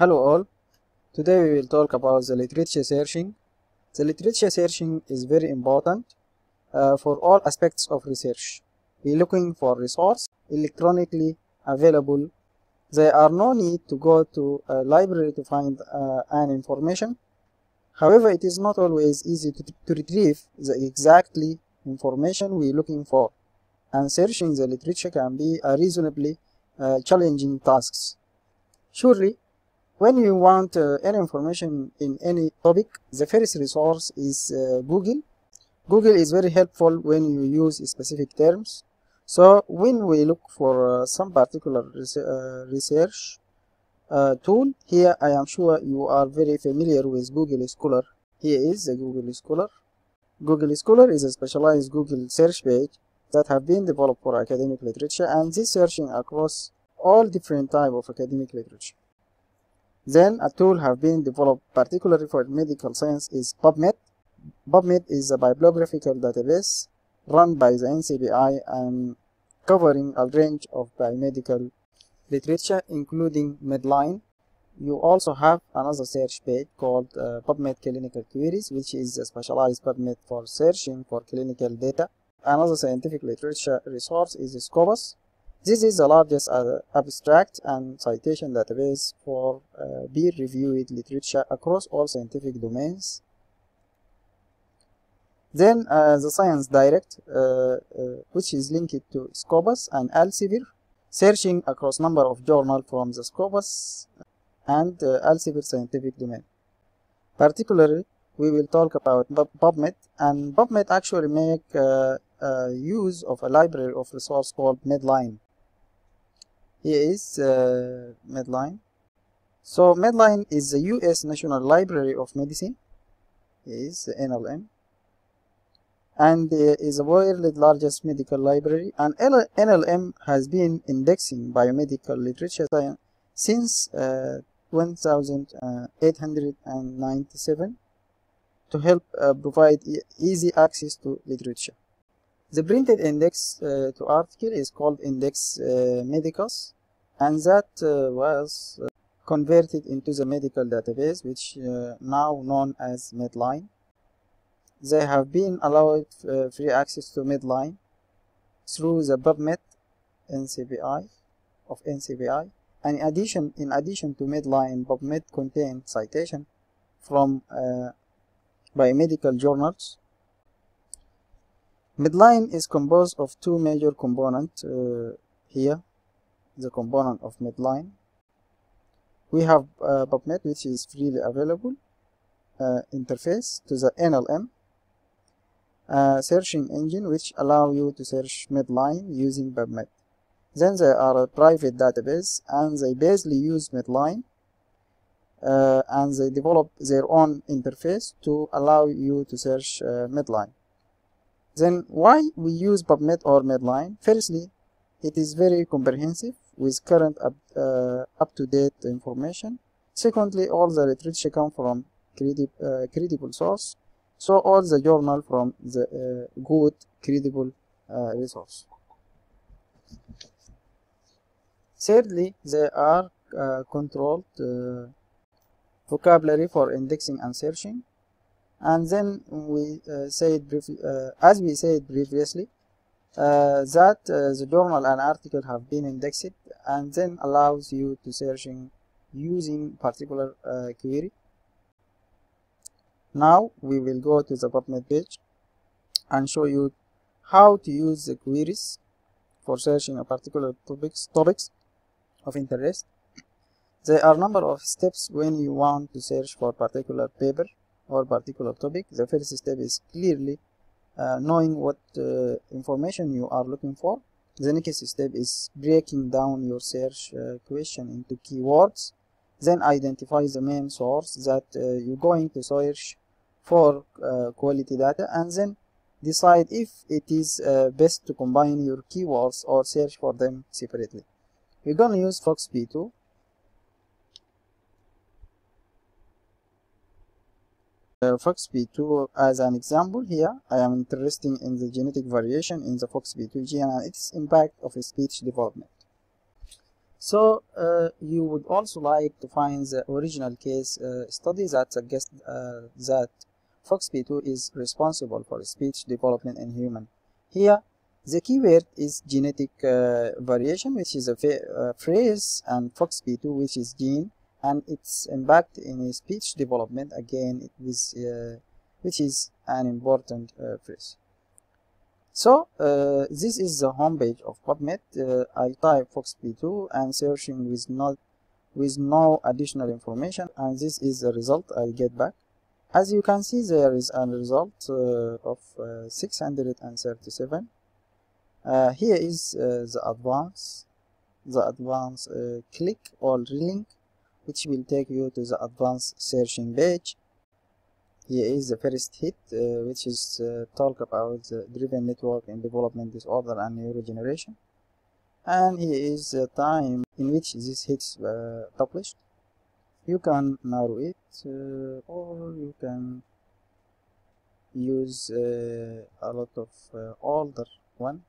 Hello all. Today we will talk about the literature searching. The literature searching is very important uh, for all aspects of research. We're looking for resource electronically available. There are no need to go to a library to find uh, an information. However, it is not always easy to, to retrieve the exactly information we're looking for, and searching the literature can be a reasonably uh, challenging task. Surely, when you want uh, any information in any topic, the first resource is uh, Google. Google is very helpful when you use specific terms. So when we look for uh, some particular res uh, research uh, tool, here I am sure you are very familiar with Google Scholar. Here is the Google Scholar. Google Scholar is a specialized Google search page that have been developed for academic literature and this searching across all different type of academic literature. Then a tool have been developed particularly for medical science is PubMed. PubMed is a bibliographical database run by the NCBI and covering a range of biomedical literature including Medline. You also have another search page called uh, PubMed Clinical Queries which is a specialized PubMed for searching for clinical data. Another scientific literature resource is Scopus this is the largest uh, abstract and citation database for uh, peer-reviewed literature across all scientific domains. Then uh, the Science Direct, uh, uh, which is linked to Scopus and Elsevier, searching across number of journals from the Scopus and uh, Elsevier scientific domain. Particularly, we will talk about PubMed, and PubMed actually make use of a library of resource called Medline. Here is uh, Medline. So Medline is the U.S. National Library of Medicine. Here is NLM. And uh, is the world's largest medical library. And NLM has been indexing biomedical literature since uh, 1897 to help uh, provide e easy access to literature. The printed index uh, to article is called Index uh, Medicus and that uh, was uh, converted into the medical database which uh, now known as Medline. They have been allowed uh, free access to Medline through the PubMed NCBI of NCBI and in addition, in addition to Medline, PubMed contains citation from biomedical journals Medline is composed of two major components uh, here, the component of Medline. We have uh, PubMed which is freely available uh, interface to the NLM uh, searching engine which allow you to search Medline using PubMed. Then there are a private database and they basically use Medline uh, and they develop their own interface to allow you to search uh, Medline. Then why we use PubMed or Medline? Firstly, it is very comprehensive with current up, uh, up-to-date information. Secondly, all the literature come from credi uh, credible source. So all the journal from the uh, good, credible uh, resource. Thirdly, there are uh, controlled uh, vocabulary for indexing and searching and then we uh, said uh, as we said previously uh, that the journal and article have been indexed and then allows you to searching using particular query. Now we will go to the PubMed page and show you how to use the queries for searching a particular topics topics of interest. There are number of steps when you want to search for particular paper or particular topic. The first step is clearly uh, knowing what uh, information you are looking for. The next step is breaking down your search uh, question into keywords. Then identify the main source that uh, you're going to search for uh, quality data. And then decide if it is uh, best to combine your keywords or search for them separately. We're going to use FoxP2 uh, FoxP2 as an example here I am interested in the genetic variation in the FoxP2 gene and its impact of speech development So uh, you would also like to find the original case uh, study that suggests uh, that FOXP2 is responsible for speech development in human. Here, the keyword is genetic uh, variation, which is a phrase, and FOXP2, which is gene, and its impact in speech development again, it is, uh, which is an important phrase. So uh, this is the homepage of PubMed. Uh, I type FOXP2 and searching with not with no additional information and this is the result I get back. As you can see there is a result uh, of uh, 637. Uh, here is uh, the advance, the advance click or relink which will take you to the advanced searching page. Here is the first hit uh, which is uh, talk about the driven network in development disorder and neurodegeneration. And here is the time in which this hits uh, published. You can narrow it uh, or you can use uh, a lot of uh, older one